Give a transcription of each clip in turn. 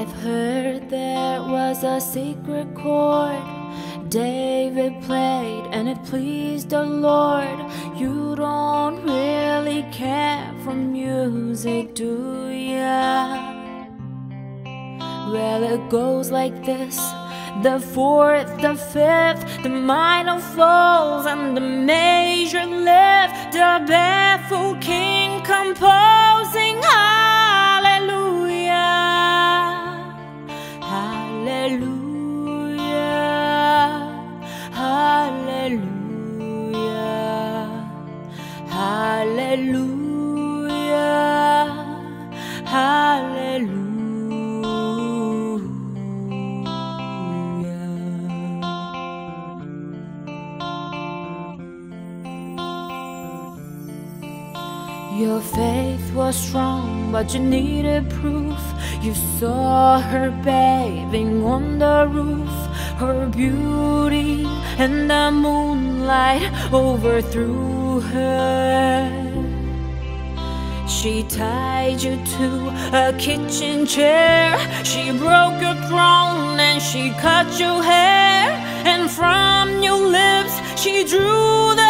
I've heard there was a secret chord David played and it pleased the Lord. You don't really care for music, do ya? Well, it goes like this the fourth, the fifth, the minor falls, and the major lift. The barefoot king composing Your faith was strong, but you needed proof. You saw her bathing on the roof, her beauty and the moonlight overthrew her. She tied you to a kitchen chair. She broke your throne and she cut your hair. And from your lips she drew the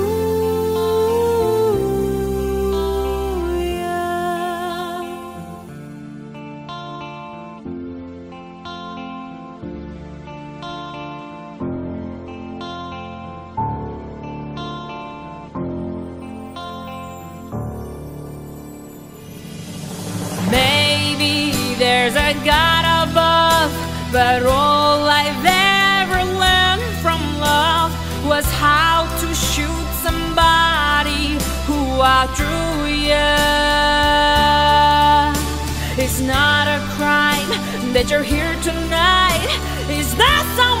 There's a God above, but all I've ever learned from love was how to shoot somebody who outdrew you. It's not a crime that you're here tonight. Is there someone